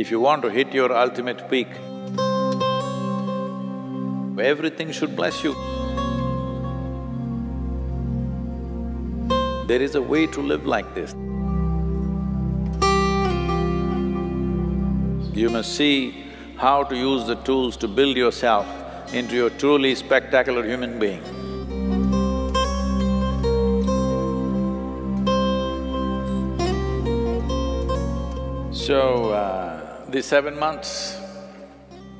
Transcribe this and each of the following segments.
If you want to hit your ultimate peak, everything should bless you. There is a way to live like this. You must see how to use the tools to build yourself into a truly spectacular human being. So, uh, the seven months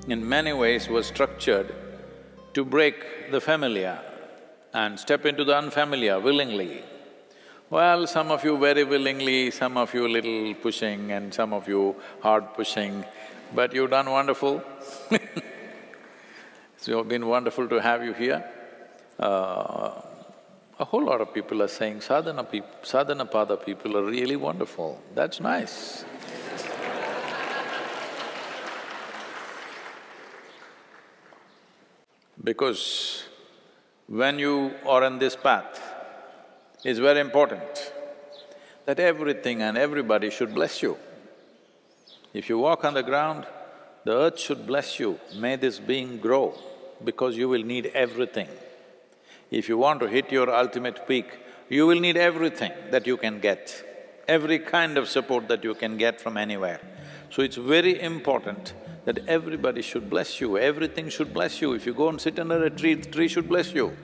in many ways was structured to break the familiar and step into the unfamiliar willingly. Well, some of you very willingly, some of you little pushing and some of you hard pushing, but you've done wonderful So it's been wonderful to have you here. Uh, a whole lot of people are saying sadhana peop Sadhanapada people are really wonderful, that's nice. Because when you are on this path, it's very important that everything and everybody should bless you. If you walk on the ground, the earth should bless you, may this being grow, because you will need everything. If you want to hit your ultimate peak, you will need everything that you can get, every kind of support that you can get from anywhere. So it's very important that everybody should bless you, everything should bless you. If you go and sit under a tree, the tree should bless you.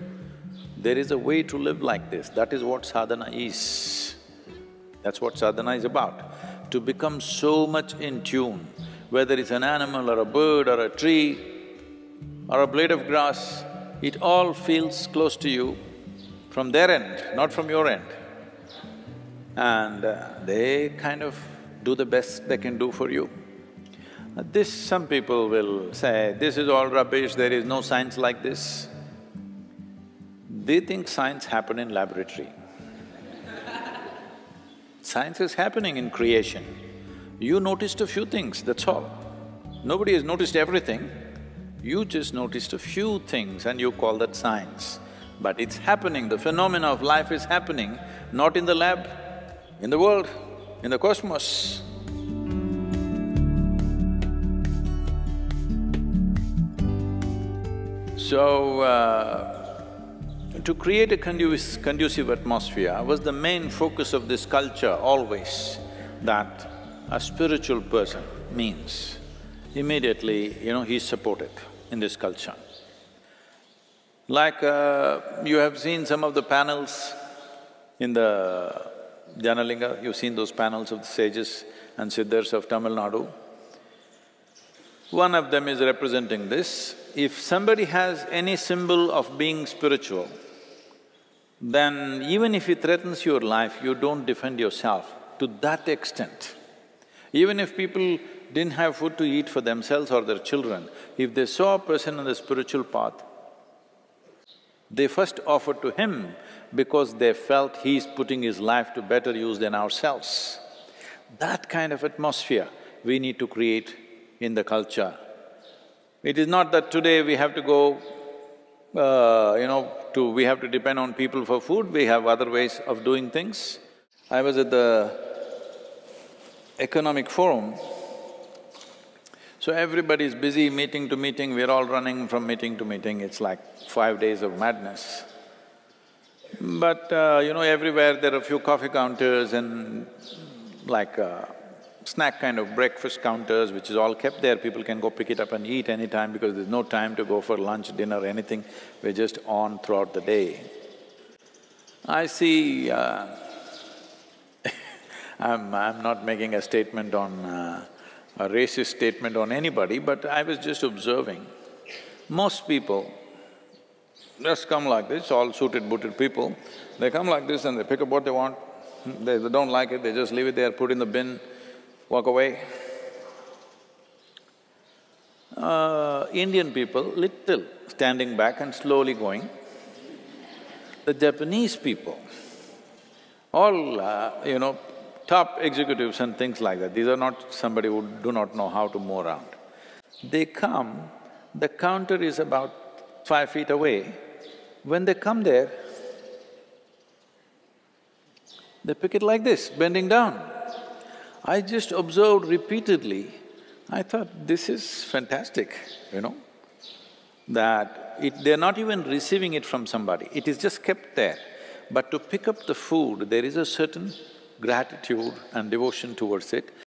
There is a way to live like this, that is what sadhana is. That's what sadhana is about, to become so much in tune, whether it's an animal or a bird or a tree or a blade of grass, it all feels close to you from their end, not from your end. And uh, they kind of do the best they can do for you. This, some people will say, this is all rubbish, there is no science like this. They think science happened in laboratory. science is happening in creation. You noticed a few things, that's all. Nobody has noticed everything. You just noticed a few things and you call that science. But it's happening, the phenomena of life is happening, not in the lab, in the world, in the cosmos. So, uh, to create a conducive, conducive atmosphere was the main focus of this culture always, that a spiritual person means immediately, you know, he's supported in this culture. Like uh, you have seen some of the panels in the Dhyanalinga, you've seen those panels of the sages and siddhas of Tamil Nadu. One of them is representing this. If somebody has any symbol of being spiritual, then even if he threatens your life, you don't defend yourself to that extent. Even if people didn't have food to eat for themselves or their children, if they saw a person on the spiritual path, they first offered to him because they felt he's putting his life to better use than ourselves. That kind of atmosphere we need to create in the culture. It is not that today we have to go, uh, you know, to… we have to depend on people for food, we have other ways of doing things. I was at the economic forum, so everybody's busy meeting to meeting, we're all running from meeting to meeting, it's like five days of madness. But, uh, you know, everywhere there are a few coffee counters and like uh, snack kind of breakfast counters which is all kept there, people can go pick it up and eat anytime because there's no time to go for lunch, dinner, anything, we're just on throughout the day. I see, uh, I'm… I'm not making a statement on… Uh, a racist statement on anybody, but I was just observing. Most people just come like this, all suited booted people, they come like this and they pick up what they want, they, they don't like it, they just leave it there, put in the bin, walk away. Uh, Indian people, little standing back and slowly going. The Japanese people, all, uh, you know, top executives and things like that, these are not somebody who do not know how to move around. They come, the counter is about five feet away. When they come there, they pick it like this, bending down. I just observed repeatedly I thought, this is fantastic, you know, that it… they're not even receiving it from somebody, it is just kept there. But to pick up the food, there is a certain gratitude and devotion towards it.